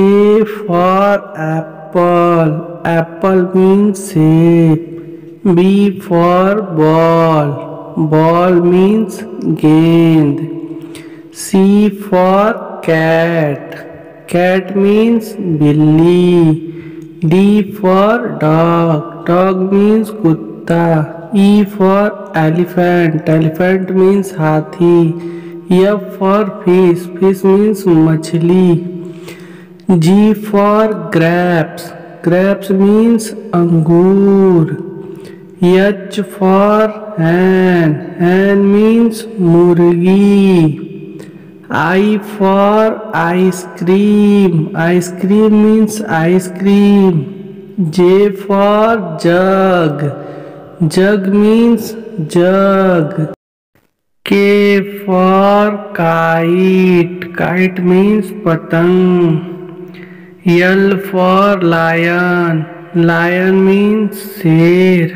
A for apple. Apple means shape. B for ball. Ball means gend. C for cat. Cat means billy. D for dog. Dog means kutta. E for elephant. Elephant means hathi. F for fish. Fish means machli. G for grapes. Grapes means angur. H for hen. Hen means murgi. I for ice cream. Ice cream means ice cream. J for jug. Jug means jug. K for kite. Kite means patang. L for lion lion means शेर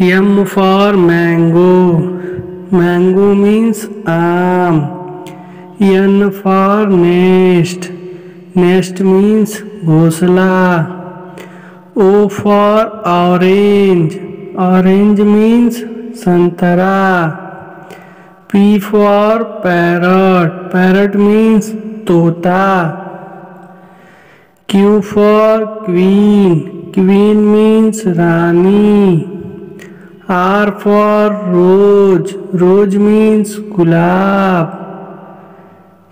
M for mango mango means आम N for nest nest means घोसला O for orange orange means संतरा P for parrot parrot means तोता Q for queen. Queen means Rani. R for rose. Rose means gulab.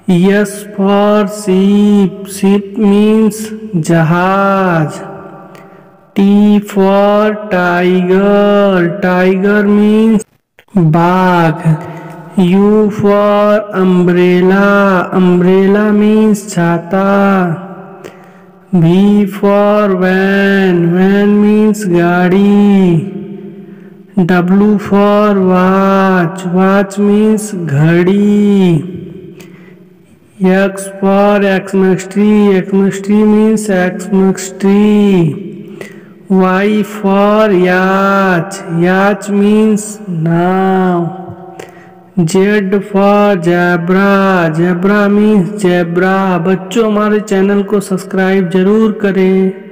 S for sheep. Sheep means jahaz. T for tiger. Tiger means बाघ U for umbrella. Umbrella means छाता. V for van. Van means गाड़ी. W for watch. Watch means घड़ी. X for. Xmas tree means tree. Y for yacht. Yacht means now. Z for zebra zebra means zebra. बच्चों हमारे channel को subscribe ज़रूर करें।